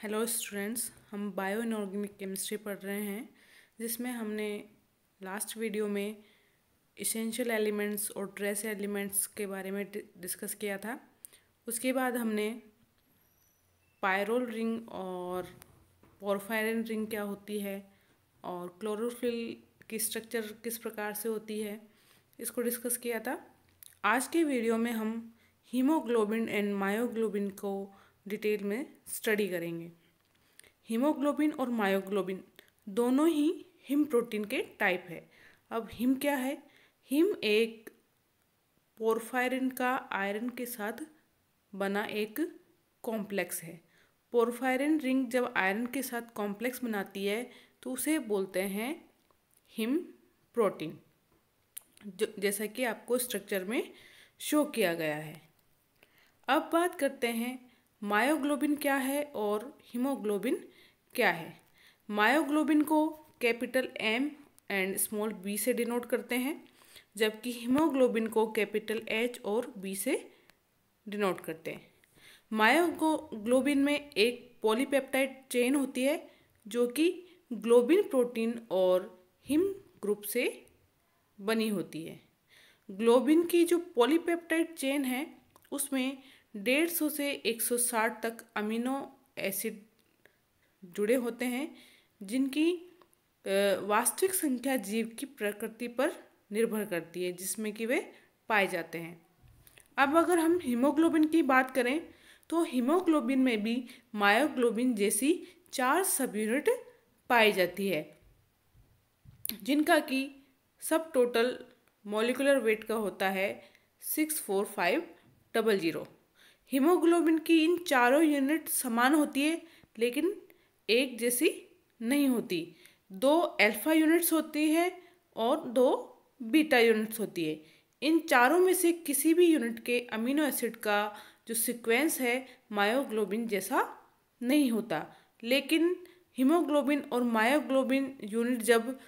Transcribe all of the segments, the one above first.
Hello students हम bio inorganic chemistry पढ़ रहे हैं, जिसमें हमने लास्ट वीडियो में इसेंशियल एलिमेंट्स और ट्रेस एलिमेंट्स के बारे में डिस्कस किया था। उसके बाद हमने पायरोल रिंग और पोरफायरन रिंग क्या होती है और क्लोरोफिल की स्ट्रक्चर किस प्रकार से होती है, इसको डिस्कस किया था। आज के वीडियो में हम हीमोग्लोबिन एंड मायोग्लोबिन को डिटेल में स्टडी करेंगे। हीमोग्लोबिन और मायोग्लोबिन दोनों ही हिम प्रोटीन के टाइप है। अब हिम क्या है? हिम एक पोरफायरिन का आयरन के साथ बना एक कॉम्प्लेक्स है। पोरफायरिन रिंग जब आयरन के साथ कॉम्प्लेक्स बनाती है तो उसे बोलते हैं हिम प्रोटीन, जो, जैसा कि आपको स्ट्रक्चर में शो किया गया है। अब बात करते हैं मायोग्लोबिन क्या है और हीमोग्लोबिन क्या है? मायोग्लोबिन को capital M and small b से डिनोट करते हैं, जबकि हीमोग्लोबिन को कैपिटल एच और बी से डिनोट करते हैं। मायोग्लोबिन में एक पॉलीपेप्टाइड चेन होती है, जो कि ग्लोबिन प्रोटीन और हिम ग्रुप से बनी होती है। ग्लोबिन की जो पॉलीपेप्टाइड चेन है, उसमें डेढ़ सौ से एक सौ साठ तक अमीनो एसिड जुड़े होते हैं, जिनकी वास्तविक संख्या जीव की प्रकृति पर निर्भर करती है, जिसमें कि वे पाए जाते हैं। अब अगर हम हीमोग्लोबिन की बात करें तो हीमोग्लोबिन में भी मायोग्लोबिन जैसी चार सब यूनिट पाई जाती है, जिनका कि सब टोटल मॉलिकुलर वेट का होता है six four five double zero. Haemoglobin की इन चारों यूनिट समान होती है, लेकिन एक जैसी नहीं होती। दो अल्फ़ा यूनिट्स होती है और दो बीटा यूनिट्स होती है। इन चारों में से किसी भी यूनिट के अमीनो एसिड का जो सीक्वेंस है मायोग्लोबिन जैसा नहीं होता। लेकिन हीमोग्लोबिन और मायोग्लोबिन यूनिट जब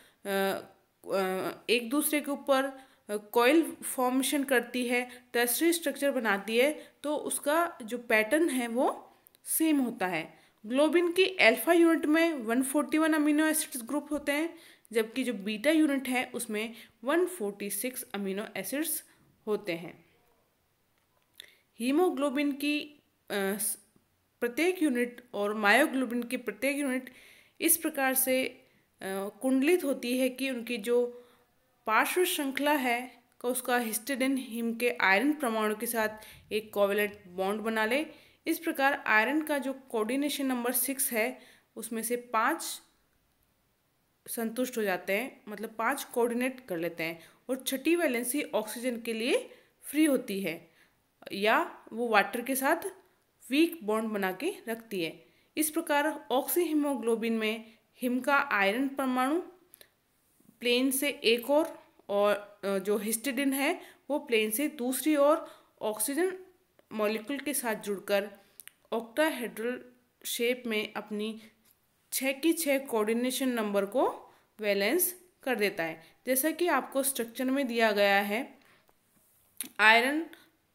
एक दूसरे के ऊपर कोयल फॉर्मेशन करती है टेस्ट्री स्ट्रक्चर बनाती है तो उसका जो पैटर्न है वो सेम होता है। ग्लोबिन की अल्फ़ा यूनिट में 141 अमीनो एसिड्स ग्रुप होते हैं, जबकि जो बीटा यूनिट है, उसमें 146 अमीनो एसिड्स होते हैं। हीमोग्लोबिन की प्रत्येक यूनिट और मायोग्लोबिन की प्रत्येक यूनिट इस प्रकार से कुंडलित होती है कि उनकी जो पार्श्व श्रृंखला है, का उसका हिस्टेडिन, हिम के आयरन परमाणु के साथ एक कोवेलेंट बॉन्ड बना ले। इस प्रकार आयरन का जो कोऑर्डिनेशन नंबर सिक्स है, उसमें से पाँच संतुष्ट हो जाते हैं मतलब पाँच कोऑर्डिनेट कर लेते हैं और छठी वैलेंसी ऑक्सीजन के लिए फ्री होती है, या वो वाटर के साथ वीक बॉन्ड बना के रखती है। इस प्रकार ऑक्सी हीमोग्लोबिन में हिम का आयरन परमाणु प्लेन से एक और और जो हिस्टिडिन है, वो प्लेन से दूसरी ओर ऑक्सीजन मॉलिक्यूल के साथ जुड़कर ऑक्टाहेड्रल शेप में अपनी छः की छः कोऑर्डिनेशन नंबर को बैलेंस कर देता है। जैसा कि आपको स्ट्रक्चर में दिया गया है, आयरन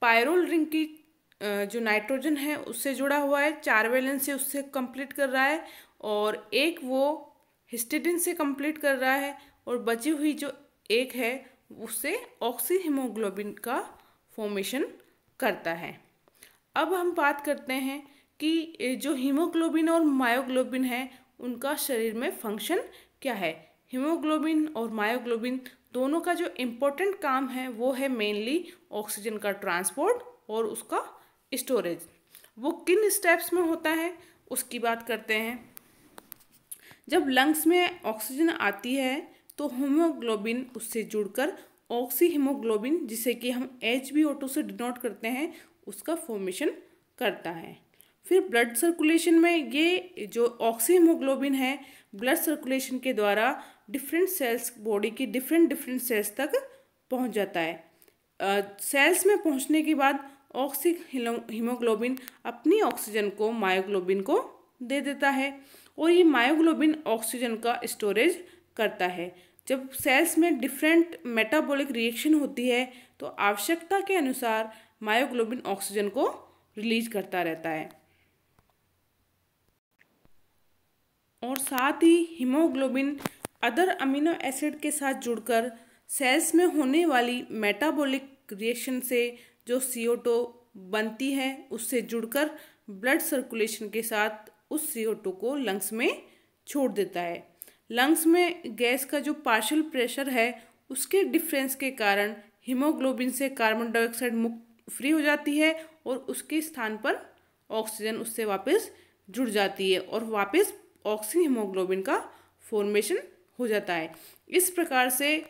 पायरोल रिंग की जो नाइट्रोजन है, उससे जुड़ा हुआ है, चार वैलेंस से उससे कंप्लीट कर रहा है और एक वो हिस्टिडिन से कंप्लीट कर रहा है और बची हुई जो एक है, उससे ऑक्सी हीमोग्लोबिन का फॉर्मेशन करता है। अब हम बात करते हैं कि जो हीमोग्लोबिन और मायोग्लोबिन है, उनका शरीर में फ़ंक्शन क्या है? हीमोग्लोबिन और मायोग्लोबिन दोनों का जो इम्पोर्टेंट काम है, वो है मेनली ऑक्सीजन का ट्रांसपोर्ट और उसका स्टोरेज वो किन स्टेप्स में होता है, उसकी बात करते हैं। जब लंग्स में ऑक्सीजन आती है तो होमोग्लोबिन उससे जुड़कर ऑक्सी हीमोग्लोबिन जिसे कि हम एच बी ओ से डिनोट करते हैं, उसका फॉर्मेशन करता है। फिर ब्लड सर्कुलेशन में ये जो ऑक्सी हीमोग्लोबिन है ब्लड सर्कुलेशन के द्वारा डिफरेंट सेल्स बॉडी की डिफरेंट डिफरेंट सेल्स तक पहुँच जाता है। सेल्स में पहुँचने के बाद ऑक्सी हीमोग्लोबिन अपनी ऑक्सीजन को मायोग्लोबिन को दे देता है और ये मायोग्लोबिन ऑक्सीजन का स्टोरेज करता है। जब सेल्स में डिफरेंट मेटाबॉलिक रिएक्शन होती है तो आवश्यकता के अनुसार मायोग्लोबिन ऑक्सीजन को रिलीज़ करता रहता है। और साथ ही हीमोग्लोबिन अदर अमीनो एसिड के साथ जुड़कर सेल्स में होने वाली मेटाबॉलिक रिएक्शन से जो सी बनती है, उससे जुड़कर ब्लड सर्कुलेशन के साथ उस सी को लंग्स में छोड़ देता है। लंग्स में गैस का जो पार्शल प्रेशर है, उसके डिफरेंस के कारण हीमोग्लोबिन से कार्बन डाइऑक्साइड मुक्त फ्री हो जाती है और उसके स्थान पर ऑक्सीजन उससे वापस जुड़ जाती है और वापस ऑक्सी हीमोग्लोबिन का फॉर्मेशन हो जाता है। इस प्रकार से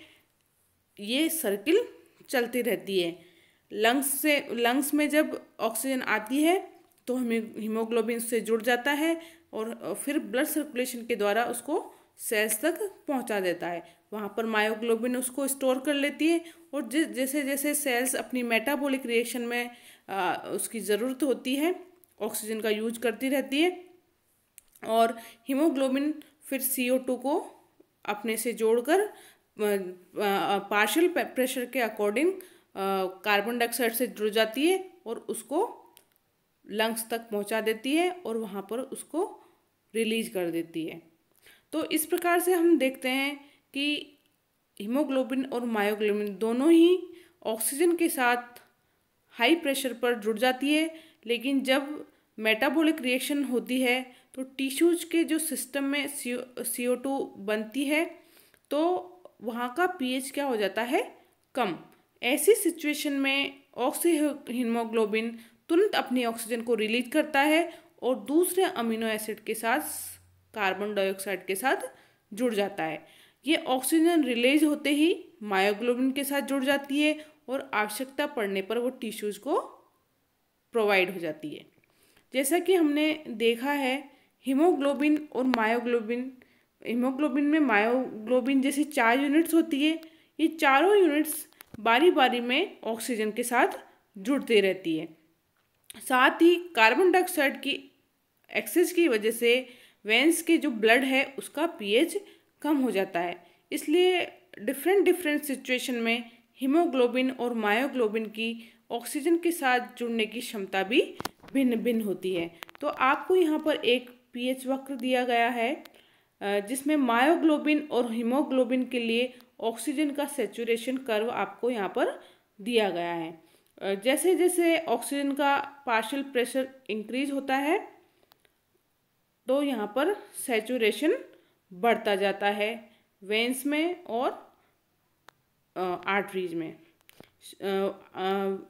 ये सर्किल चलती रहती है। लंग्स से, लंग्स में जब ऑक्सीजन आती है तो हमें हीमोग्लोबिन से जुड़ जाता है और फिर ब्लड सर्कुलेशन के द्वारा उसको सेल्स तक पहुँचा देता है। वहाँ पर मायोग्लोबिन उसको स्टोर कर लेती है और जिस जैसे जैसे सेल्स अपनी मेटाबॉलिक रिएक्शन में आ, उसकी ज़रूरत होती है ऑक्सीजन का यूज़ करती रहती है और हीमोग्लोबिन फिर सी को अपने से जोड़कर पार्शियल प्रेशर के अकॉर्डिंग कार्बन डाइऑक्साइड से जुड़ जाती है और उसको लंग्स तक पहुँचा देती है और वहाँ पर उसको रिलीज़ कर देती है। तो इस प्रकार से हम देखते हैं कि हीमोग्लोबिन और मायोग्लोबिन दोनों ही ऑक्सीजन के साथ हाई प्रेशर पर जुड़ जाती है, लेकिन जब मेटाबॉलिक रिएक्शन होती है तो टिश्यूज के जो सिस्टम में सी ओ टू बनती है तो वहाँ का पीएच क्या हो जाता है? कम। ऐसी सिचुएशन में ऑक्सी हीमोग्लोबिन तुरंत अपनी ऑक्सीजन को रिलीज़ करता है और दूसरे अमीनो एसिड के साथ कार्बन डाइऑक्साइड के साथ जुड़ जाता है। ये ऑक्सीजन रिलीज़ होते ही मायोग्लोबिन के साथ जुड़ जाती है और आवश्यकता पड़ने पर वो टिश्यूज़ को प्रोवाइड हो जाती है। जैसा कि हमने देखा है, हीमोग्लोबिन और मायोग्लोबिन, हीमोग्लोबिन में मायोग्लोबिन जैसी चार यूनिट्स होती है। ये चारों यूनिट्स बारी बारी में ऑक्सीजन के साथ जुड़ती रहती है। साथ ही कार्बन डाइऑक्साइड की एक्सेस की वजह से वेंस के जो ब्लड है, उसका पीएच कम हो जाता है। इसलिए डिफरेंट डिफरेंट सिचुएशन में हीमोग्लोबिन और मायोग्लोबिन की ऑक्सीजन के साथ जुड़ने की क्षमता भी भिन्न भिन्न होती है। तो आपको यहाँ पर एक पीएच वक्र दिया गया है जिसमें मायोग्लोबिन और हीमोग्लोबिन के लिए ऑक्सीजन का सेचुरेशन कर्व आपको यहाँ पर दिया गया है। जैसे जैसे ऑक्सीजन का पार्शियल प्रेशर इंक्रीज होता है तो यहाँ पर सेचुरेशन बढ़ता जाता है वेंस में और आर्टरीज में।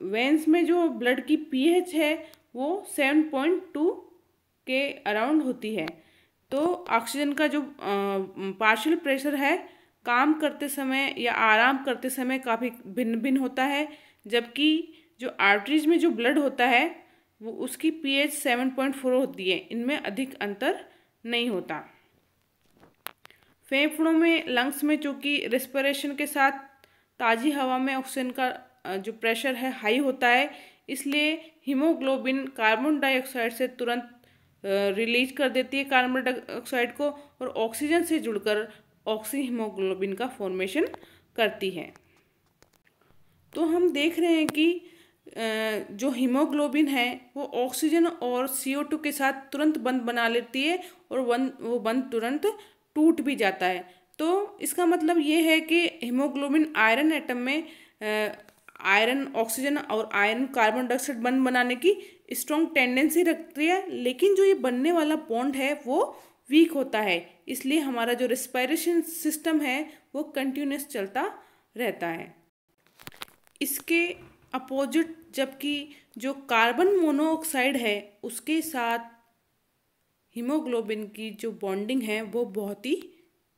वेंस में जो ब्लड की पीएच है वो सेवन पॉइंट टू के अराउंड होती है। तो ऑक्सीजन का जो पार्शियल प्रेशर है, काम करते समय या आराम करते समय काफ़ी भिन्न भिन्न होता है, जबकि जो आर्टरीज में जो ब्लड होता है वो उसकी पीएच सेवन पॉइंट फोर होती है, इनमें अधिक अंतर नहीं होता। फेफड़ों में, लंग्स में चूँकि रेस्पिरेशन के साथ ताज़ी हवा में ऑक्सीजन का जो प्रेशर है, हाई होता है, इसलिए हीमोग्लोबिन कार्बन डाइऑक्साइड से तुरंत रिलीज़ कर देती है कार्बन डाइऑक्साइड को और ऑक्सीजन से जुड़कर ऑक्सी हीमोग्लोबिन का फॉर्मेशन करती है। तो हम देख रहे हैं कि जो हीमोग्लोबिन है, वो ऑक्सीजन और सी ओ टू के साथ तुरंत बंद बना लेती है और वन, वो बंद तुरंत टूट भी जाता है। तो इसका मतलब ये है कि हीमोग्लोबिन आयरन एटम में आयरन ऑक्सीजन और आयरन कार्बन डाइऑक्साइड बंद बनाने की स्ट्रॉन्ग टेंडेंसी रखती है, लेकिन जो ये बनने वाला बॉन्ड है, वो वीक होता है। इसलिए हमारा जो रेस्पायरेशन सिस्टम है, वो कंटिन्यूस चलता रहता है। इसके अपोजिट, जबकि जो कार्बन मोनोऑक्साइड है, उसके साथ हीमोग्लोबिन की जो बॉन्डिंग है, वो बहुत ही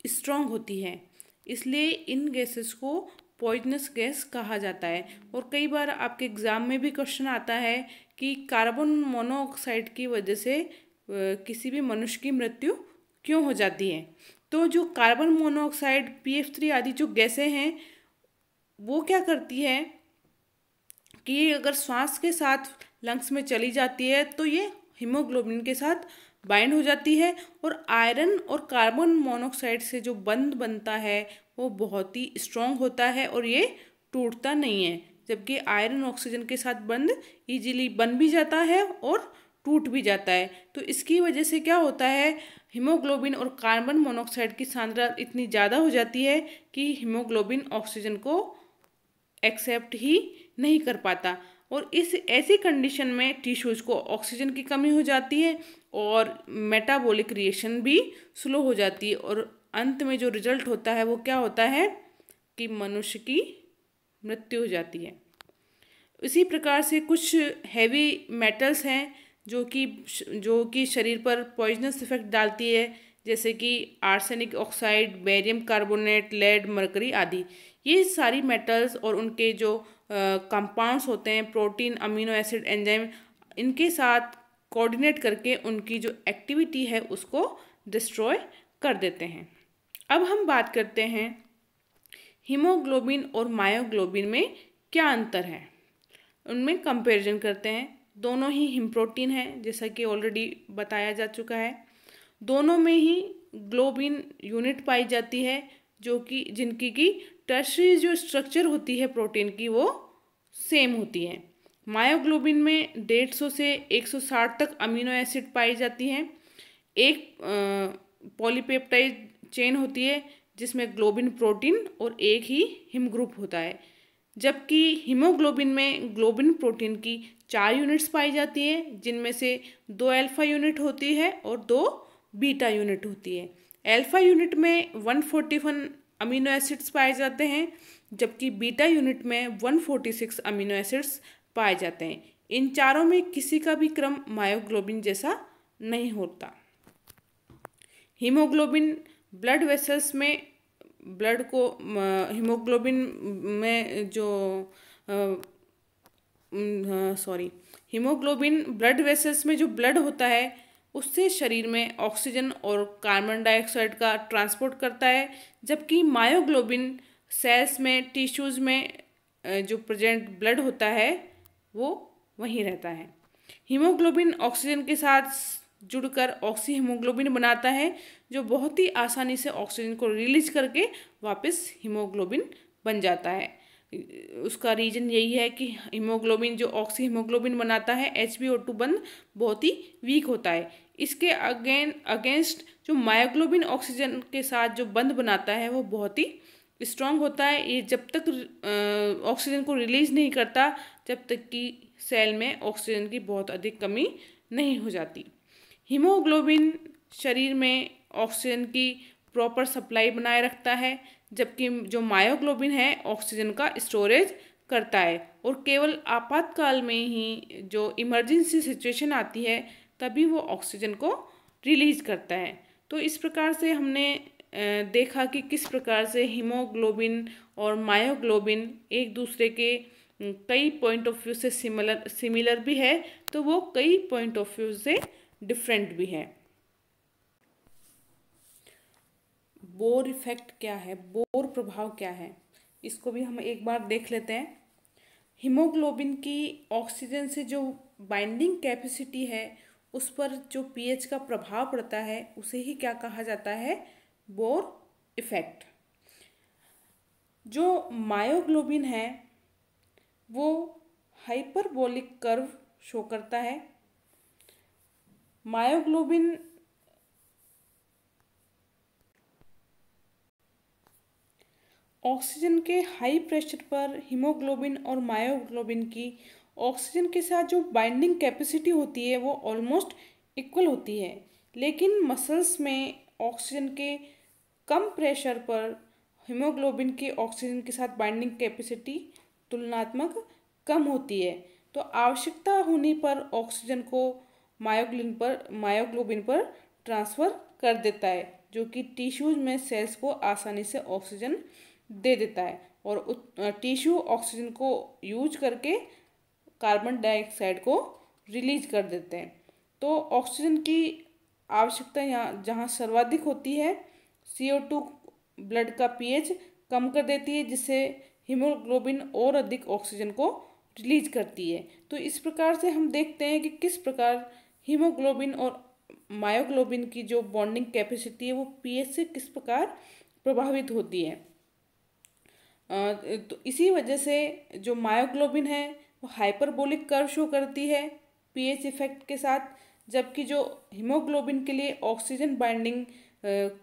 स्ट्रॉन्ग होती है। इसलिए इन गैसेस को पॉइजनस गैस कहा जाता है। और कई बार आपके एग्ज़ाम में भी क्वेश्चन आता है कि कार्बन मोनोऑक्साइड की वजह से किसी भी मनुष्य की मृत्यु क्यों हो जाती है? तो जो carbon monoxide P F three आदि जो गैसें हैं, वो क्या करती है? कि अगर श्वास के साथ लंग्स में चली जाती है तो ये हीमोग्लोबिन के साथ बाइंड हो जाती है और आयरन और कार्बन मोनोऑक्साइड से जो बंद बनता है, वो बहुत ही स्ट्रॉन्ग होता है और ये टूटता नहीं है, जबकि आयरन ऑक्सीजन के साथ बंद इजीली बन भी जाता है और टूट भी जाता है। तो इसकी वजह से क्या होता है, हीमोग्लोबिन और कार्बन मोनोऑक्साइड की सांद्रता इतनी ज़्यादा हो जाती है कि हीमोग्लोबिन ऑक्सीजन को एक्सेप्ट ही नहीं कर पाता। और इस ऐसी कंडीशन में टिश्यूज़ को ऑक्सीजन की कमी हो जाती है और मेटाबॉलिक रिएक्शन भी स्लो हो जाती है। और अंत में जो रिज़ल्ट होता है वो क्या होता है कि मनुष्य की मृत्यु हो जाती है। इसी प्रकार से कुछ हैवी मेटल्स हैं जो कि जो कि शरीर पर पॉइजनस इफ़ेक्ट डालती है, जैसे कि arsenic oxide barium carbonate lead mercury आदि। ये सारी मेटल्स और उनके जो कंपाउंड्स होते हैं प्रोटीन अमीनो एसिड एंजाइम इनके साथ कोऑर्डिनेट करके उनकी जो एक्टिविटी है उसको डिस्ट्रॉय कर देते हैं। अब हम बात करते हैं हीमोग्लोबिन और मायोग्लोबिन में क्या अंतर है। उनमें कंपैरिजन करते हैं। दोनों ही हिम प्रोटीन है, जैसा कि ऑलरेडी बताया जा चुका है। दोनों में ही ग्लोबिन यूनिट पाई जाती है। जो कि, जिनकी की टर्शरी जो स्ट्रक्चर होती है प्रोटीन की, वो सेम होती है। मायोग्लोबिन में डेढ़ सौ से एक सौ साठ तक अमीनो एसिड पाई जाती हैं। एक पॉलीपेप्टाइड चेन होती है, जिसमें ग्लोबिन प्रोटीन और एक ही हिम ग्रुप होता है। जबकि हीमोग्लोबिन में ग्लोबिन प्रोटीन की चार यूनिट्स पाई जाती हैं, जिनमें से दो अल्फ़ा यूनिट होती है और दो बीटा यूनिट होती है। अल्फ़ा यूनिट में one forty one amino acids पाए जाते हैं, जबकि बीटा यूनिट में one forty six amino acids पाए जाते हैं। इन चारों में किसी का भी क्रम मायोग्लोबिन जैसा नहीं होता। हीमोग्लोबिन ब्लड वेसल्स में ब्लड को हीमोग्लोबिन में जो सॉरी हीमोग्लोबिन ब्लड वेसल्स में जो ब्लड होता है उससे शरीर में ऑक्सीजन और कार्बन डाइऑक्साइड का ट्रांसपोर्ट करता है, जबकि मायोग्लोबिन सेल्स में, टिश्यूज़ में जो प्रेजेंट ब्लड होता है, वो वहीं रहता है। हीमोग्लोबिन ऑक्सीजन के साथ जुड़कर ऑक्सी हीमोग्लोबिन बनाता है, जो बहुत ही आसानी से ऑक्सीजन को रिलीज़ करके वापस हीमोग्लोबिन बन जाता है। उसका रीज़न यही है कि हीमोग्लोबिन, जो ऑक्सी हीमोग्लोबिन बनाता है एच बी ओ टू बंद बहुत ही वीक होता है। इसके अगेन अगेंस्ट जो मायोग्लोबिन ऑक्सीजन के साथ जो बंद बनाता है, वो बहुत ही स्ट्रांग होता है। ये जब तक ऑक्सीजन को रिलीज़ नहीं करता, जब तक कि सेल में ऑक्सीजन की बहुत अधिक कमी नहीं हो जाती। हीमोग्लोबिन शरीर में ऑक्सीजन की प्रॉपर सप्लाई बनाए रखता है। जबकि जो मायोग्लोबिन है, ऑक्सीजन का स्टोरेज करता है। और केवल आपातकाल में ही जो इमरजेंसी सिचुएशन आती है, तभी वो ऑक्सीजन को रिलीज़ करता है। तो इस प्रकार से हमने देखा कि किस प्रकार से हीमोग्लोबिन और मायोग्लोबिन एक दूसरे के कई पॉइंट ऑफ़ व्यू से सिमिलर सिमिलर भी है तो वो कई पॉइंट ऑफ़ व्यू से डिफरेंट भी है। बोर इफ़ेक्ट क्या है? बोर प्रभाव क्या है? इसको भी हम एक बार देख लेते हैं। हीमोग्लोबिन की ऑक्सीजन से जो बाइंडिंग कैपेसिटी है, उस पर जो पीएच का प्रभाव पड़ता है, उसे ही क्या कहा जाता है? Bore effect. जो मायोग्लोबिन है, वो हाइपरबोलिक कर्व शो करता है। मायोग्लोबिन ऑक्सीजन के हाई प्रेशर पर हीमोग्लोबिन और मायोग्लोबिन की ऑक्सीजन के साथ जो बाइंडिंग कैपेसिटी होती है, वो ऑलमोस्ट इक्वल होती है। लेकिन मसल्स में ऑक्सीजन के कम प्रेशर पर हीमोग्लोबिन के ऑक्सीजन के साथ बाइंडिंग कैपेसिटी तुलनात्मक कम होती है। तो आवश्यकता होने पर ऑक्सीजन को मायोग्लिन पर, मायोग्लोबिन पर ट्रांसफ़र कर देता है, जो कि टिश्यूज में सेल्स को आसानी से ऑक्सीजन दे देता है और टिश्यू ऑक्सीजन को यूज़ करके कार्बन डाइऑक्साइड को रिलीज़ कर देते हैं। तो ऑक्सीजन की आवश्यकता यहाँ, जहाँ सर्वाधिक होती है सी ओ टू ब्लड का पीएच कम कर देती है, जिससे हीमोग्लोबिन और अधिक ऑक्सीजन को रिलीज़ करती है। तो इस प्रकार से हम देखते हैं कि किस प्रकार हीमोग्लोबिन और मायोग्लोबिन की जो बॉन्डिंग कैपेसिटी है, वो पीएच से किस प्रकार प्रभावित होती है। तो इसी वजह से जो मायोग्लोबिन है, वो हाइपरबोलिक कर्व शो करती है पीएच इफ़ेक्ट के साथ, जबकि जो हीमोग्लोबिन के लिए ऑक्सीजन बाइंडिंग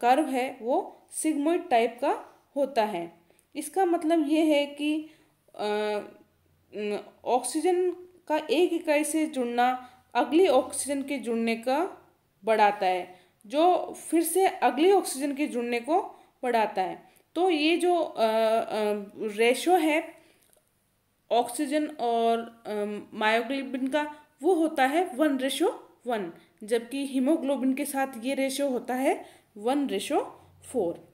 कर्व है, वो सिग्मोइड टाइप का होता है। इसका मतलब ये है कि ऑक्सीजन का एक इकाई से जुड़ना अगली ऑक्सीजन के जुड़ने का बढ़ाता है, जो फिर से अगली ऑक्सीजन के जुड़ने को बढ़ाता है। तो ये जो रेशो है, ऑक्सीजन और मायोग्लोबिन का, वो होता है वन रेशो वन, जबकि हीमोग्लोबिन के साथ ये रेशो होता है वन रेशो फोर।